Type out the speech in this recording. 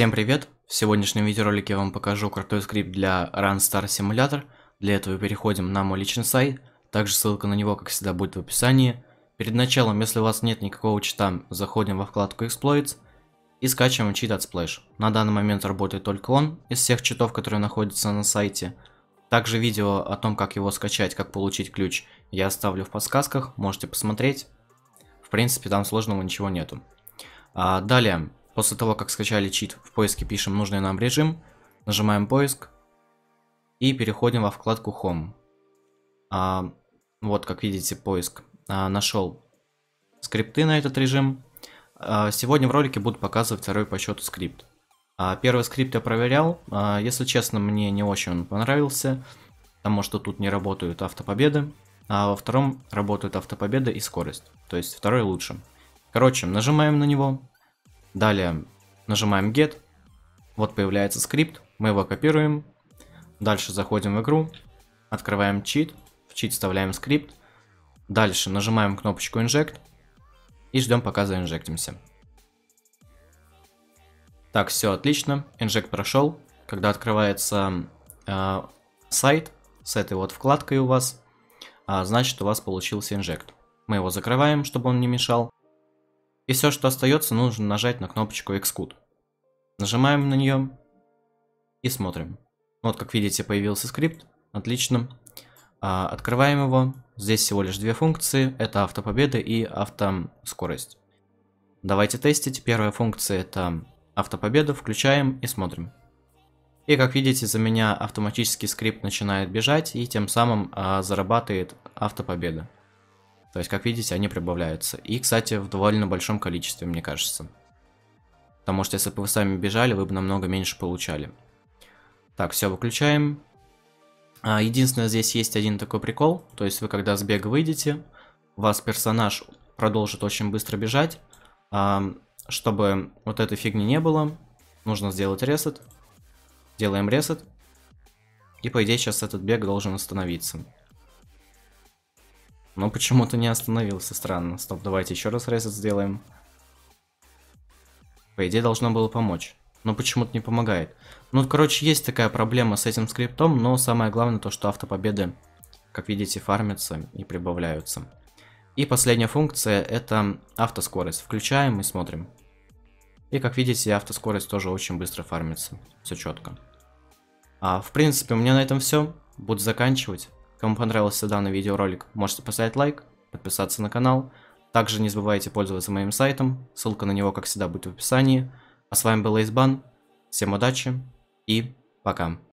Всем привет! В сегодняшнем видеоролике я вам покажу крутой скрипт для Run Star Simulator. Для этого переходим на мой личный сайт. Также ссылка на него, как всегда, будет в описании. Перед началом, если у вас нет никакого чита, заходим во вкладку Exploits и скачиваем чит от Splash. На данный момент работает только он из всех читов, которые находятся на сайте. Также видео о том, как его скачать, как получить ключ, я оставлю в подсказках, можете посмотреть. В принципе, там сложного ничего нету. А, далее, После того, как скачали чит, в поиске пишем нужный нам режим, нажимаем поиск и переходим во вкладку Home. А, вот, как видите, поиск. А, нашел скрипты на этот режим. А, сегодня в ролике буду показывать второй по счету скрипт. А, первый скрипт я проверял. А, если честно, мне не очень он понравился, потому что тут не работают автопобеды. А во втором работают автопобеда и скорость. То есть второй лучше. Короче, нажимаем на него, Далее нажимаем get. Вот появляется скрипт. Мы его копируем. Дальше заходим в игру. Открываем чит. В чит вставляем скрипт. Дальше нажимаем кнопочку inject. И ждем пока заинжектимся. Так, все отлично. Инжект прошел. Когда открывается э, сайт с этой вот вкладкой у вас, э, значит у вас получился инжект. Мы его закрываем, чтобы он не мешал. И все, что остается, нужно нажать на кнопочку Xcode. Нажимаем на нее и смотрим. Вот, как видите, появился скрипт. Отлично. А, открываем его. Здесь всего лишь две функции. Это автопобеда и автоскорость. Давайте тестить. Первая функция это автопобеда. Включаем и смотрим. И как видите, за меня автоматически скрипт начинает бежать и тем самым а, зарабатывает автопобеда. То есть, как видите, они прибавляются. И, кстати, в довольно большом количестве, мне кажется. Потому что если бы вы сами бежали, вы бы намного меньше получали. Так, все, выключаем. А, единственное, здесь есть один такой прикол. То есть, вы когда с бега выйдете, вас персонаж продолжит очень быстро бежать. А, чтобы вот этой фигни не было, нужно сделать ресет. Делаем ресет. И, по идее, сейчас этот бег должен остановиться. Но почему-то не остановился, странно. Стоп, давайте еще раз резет сделаем. По идее, должно было помочь. Но почему-то не помогает. Ну, короче, есть такая проблема с этим скриптом, но самое главное то, что автопобеды, как видите, фармятся и прибавляются. И последняя функция это автоскорость. Включаем и смотрим. И как видите, автоскорость тоже очень быстро фармится. Все четко. А, в принципе, у меня на этом все. Буду заканчивать. Кому понравился данный видеоролик, можете поставить лайк, подписаться на канал. Также не забывайте пользоваться моим сайтом, ссылка на него, как всегда, будет в описании. А с вами был Эйсбан, всем удачи и пока.